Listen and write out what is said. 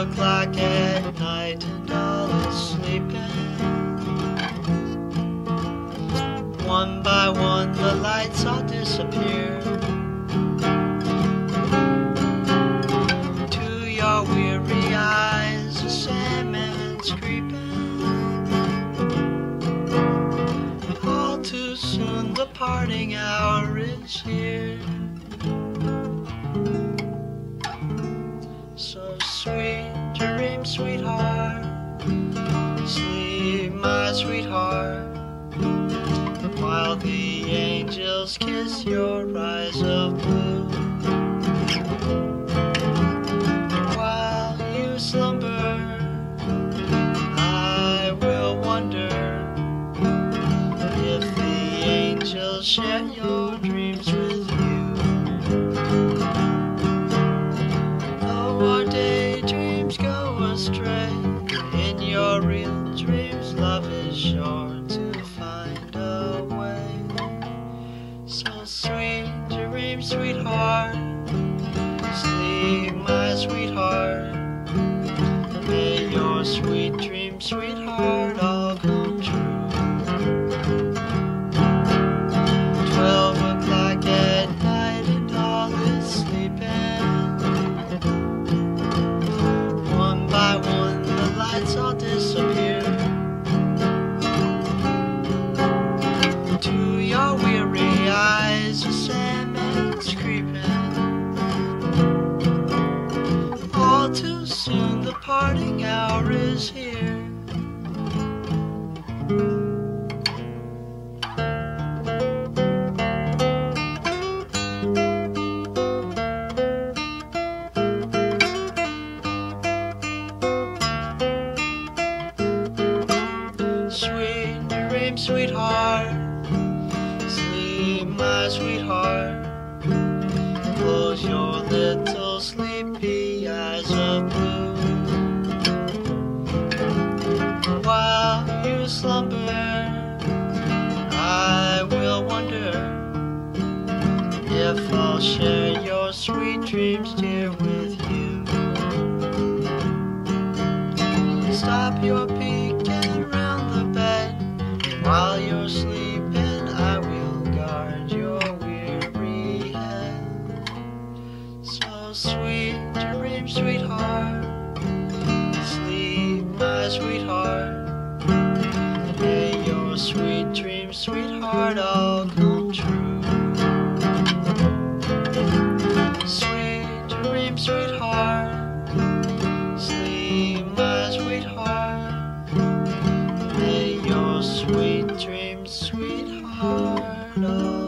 o'clock at night and all is sleeping. One by one the lights all disappear. To your weary eyes, the Sandman's creeping. All too soon the parting hour is here. Sweetheart. Sleep, my sweetheart. While the angels kiss your eyes of blue. While you slumber, I will wonder if the angels share your dreams astray, in your real dreams, love is sure to find a way. So sweet dream, sweetheart, sleep, my sweetheart. Soon the parting hour is here. Sweet dream, sweetheart. Sleep, my sweetheart. Close your little if I'll share your sweet dreams, dear, with you. Stop your peeking around the bed while you're sleeping. I will guard your weary head. So sweet dream, sweetheart. Sleep, my sweetheart. May your sweet dreams, sweetheart, all May your